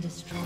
Destroyed.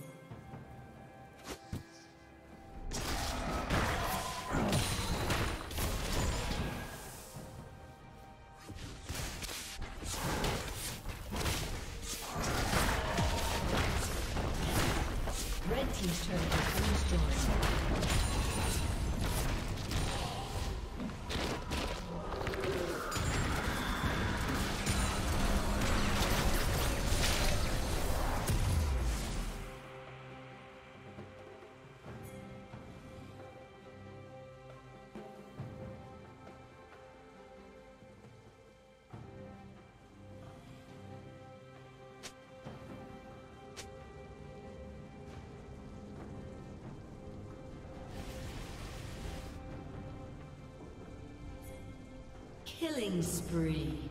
Killing spree.